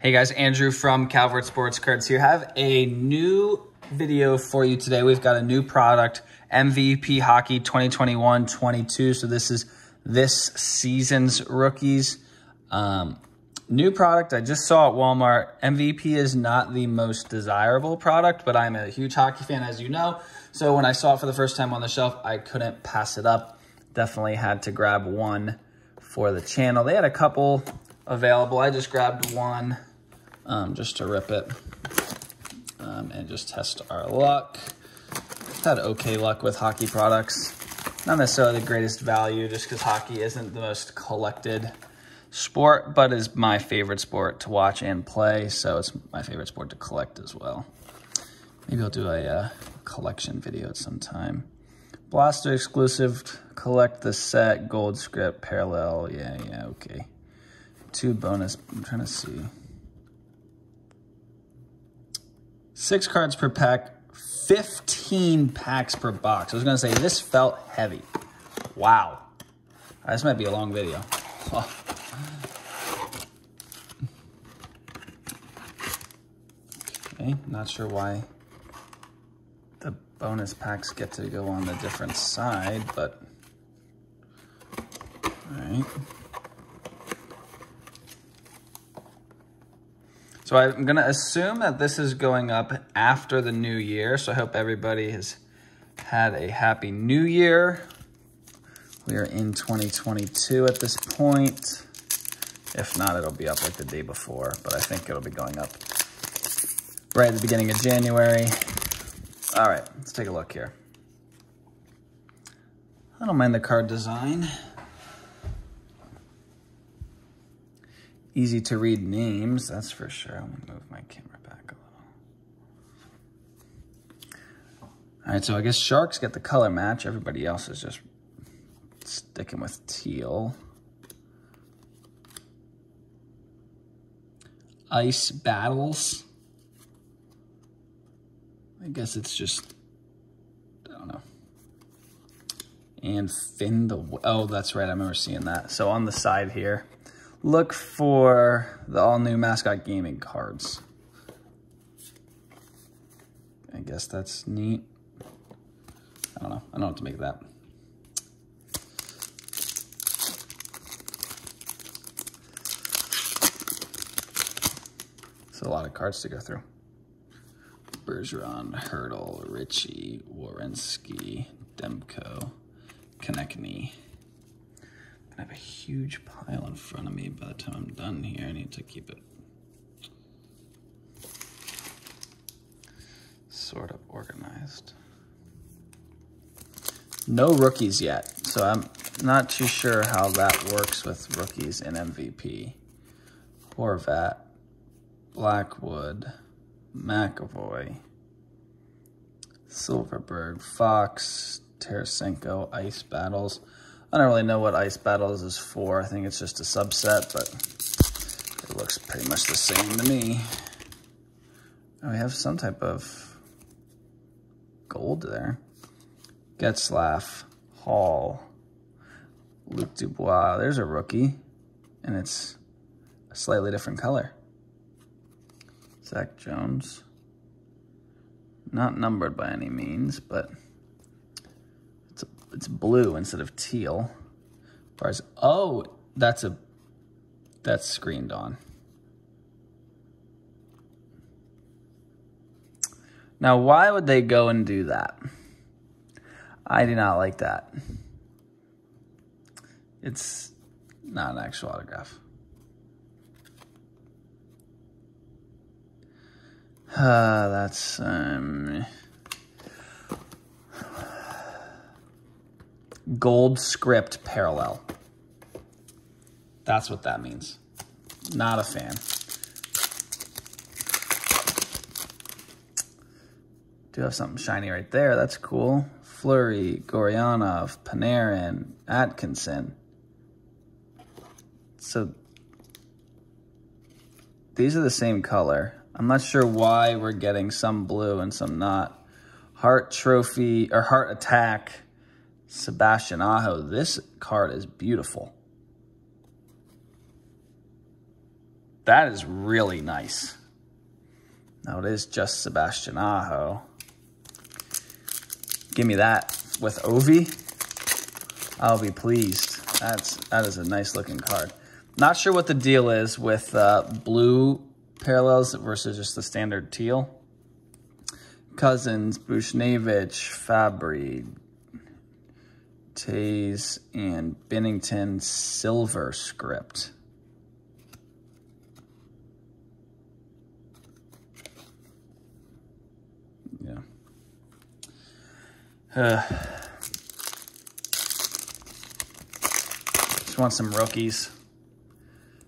Hey guys, Andrew from Calvert Sports Cards here. Have a new video for you today. We've got a new product, MVP Hockey 2021-22. So this is this season's rookies. Um, new product I just saw at Walmart. MVP is not the most desirable product, but I'm a huge hockey fan, as you know. So when I saw it for the first time on the shelf, I couldn't pass it up. Definitely had to grab one for the channel. They had a couple available. I just grabbed one um, just to rip it um, and just test our luck. Had okay luck with hockey products. Not necessarily the greatest value just because hockey isn't the most collected sport, but is my favorite sport to watch and play. So it's my favorite sport to collect as well. Maybe I'll do a uh, collection video at some time. Blaster exclusive, collect the set, gold script, parallel. Yeah, yeah, okay. Two bonus, I'm trying to see. Six cards per pack, 15 packs per box. I was gonna say, this felt heavy. Wow. Right, this might be a long video. Oh. Okay, not sure why the bonus packs get to go on the different side, but all right. So I'm going to assume that this is going up after the new year. So I hope everybody has had a happy new year. We are in 2022 at this point. If not, it'll be up like the day before, but I think it'll be going up right at the beginning of January. All right, let's take a look here. I don't mind the card design. Easy to read names, that's for sure. Move my camera back a little. All right, so I guess Sharks get the color match. Everybody else is just sticking with teal. Ice Battles. I guess it's just, I don't know. And Finn the, oh, that's right. I remember seeing that. So on the side here, look for the all-new Mascot Gaming cards. I guess that's neat. I don't know. I don't know what to make of that. It's a lot of cards to go through. Bergeron, Hertl, Ritchie, Werenski, Demko, Konecny. I have a huge pile in front of me by the time I'm done here. I need to keep it sort of organized. No rookies yet, so I'm not too sure how that works with rookies in MVP. Horvat, Blackwood, McAvoy, Silfverberg, Fox, Tarasenko, Ice Battles. I don't really know what Ice Battles is for. I think it's just a subset, but it looks pretty much the same to me. We have some type of gold there. Getzlaf, Hall, Luke Dubois. There's a rookie, and it's a slightly different color. Zach Jones. Not numbered by any means, but it's blue instead of teal. As oh, that's a, that's screened on. Now, why would they go and do that? I do not like that. It's not an actual autograph. Uh, that's, um... gold script parallel. That's what that means. Not a fan. Do have something shiny right there. That's cool. Fleury, Gurianov, Panarin, Atkinson. So these are the same color. I'm not sure why we're getting some blue and some not. Hart Trophy, or Heart Attack, Sebastian Aho. This card is beautiful. That is really nice. Now it is just Sebastian Aho. Give me that with Ovi. I'll be pleased. That's that is a nice looking card. Not sure what the deal is with uh, blue parallels versus just the standard teal. Cousins, Buchnevich, Fabbri, Toews, and Binnington silver script. Yeah. Uh, just want some rookies.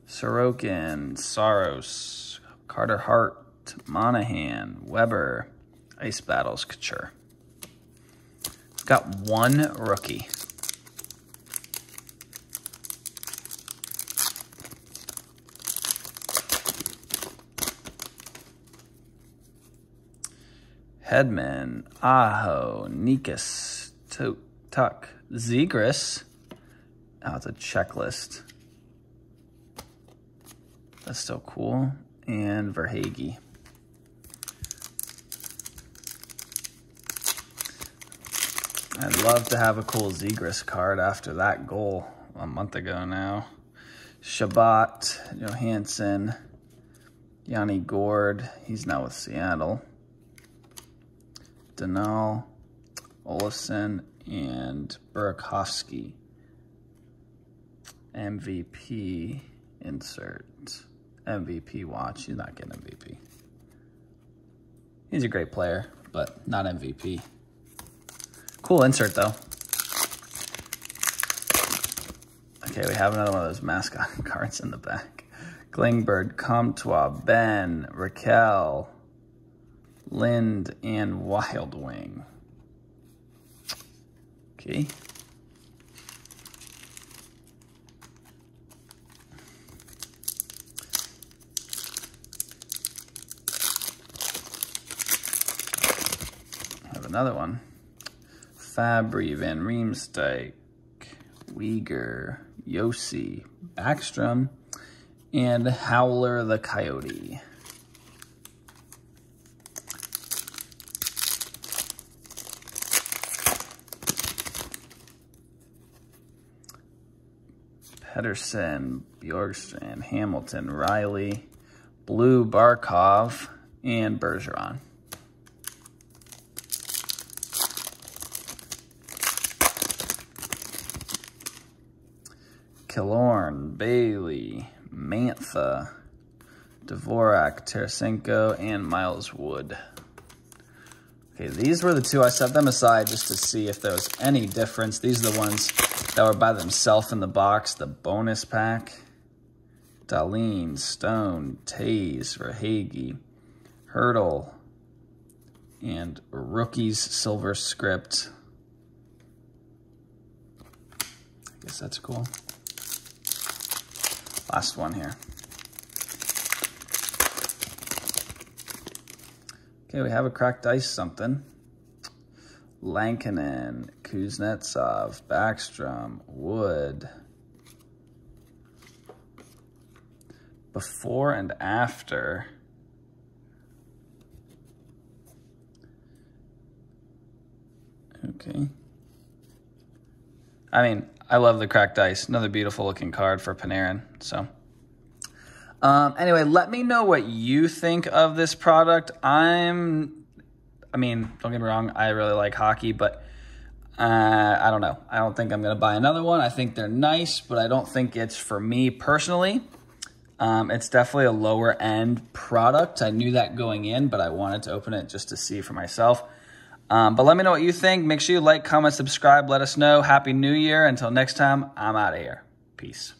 Sorokin, Saros, Carter Hart, Monahan, Weber, Ice Battles, Couture. Got one rookie. Hedman, Aho, Necas, Tuck, Zegras. Oh, it's a checklist. That's still cool. And Verhaeghe. I'd love to have a cool Zegras card after that goal a month ago now. Chabot, Johansson, Yanni Gourde. He's now with Seattle. Denal, Olofsson, and Burakovsky. MVP insert. MVP watch. He's not getting MVP. He's a great player, but not MVP. Cool insert, though. Okay, we have another one of those mascot cards in the back. Klingberg, Comtois, Benn, Rakell, Lind, and Wild Wing. Okay. Have another one. Fabbri, Van Riemsdyk, Weegar, Josi, Backstrom, and Howler the Coyote. Pedersen, Bjorkstrand, Hamilton, Riley, Blue Barkov, and Bergeron. Killorn, Bailey, Mantha, Dvorak, Tarasenko, and Miles Wood. Okay, these were the two. I set them aside just to see if there was any difference. These are the ones that were by themselves in the box. The bonus pack. Dahlin, Stone, Toews, Verhaeghe, Hertl, and Rookies Silver Script. I guess that's cool. Last one here. Okay, we have a cracked ice something. Lankinen, Kuznetsov, Backstrom, Wood. Before and after. Okay. I mean, I love the cracked ice. Another beautiful looking card for Panarin. So, um, anyway, let me know what you think of this product. I'm, I mean, don't get me wrong, I really like hockey, but uh, I don't know. I don't think I'm going to buy another one. I think they're nice, but I don't think it's for me personally. Um, it's definitely a lower end product. I knew that going in, but I wanted to open it just to see for myself. Um, but let me know what you think. Make sure you like, comment, subscribe. Let us know. Happy New Year. Until next time, I'm out of here. Peace.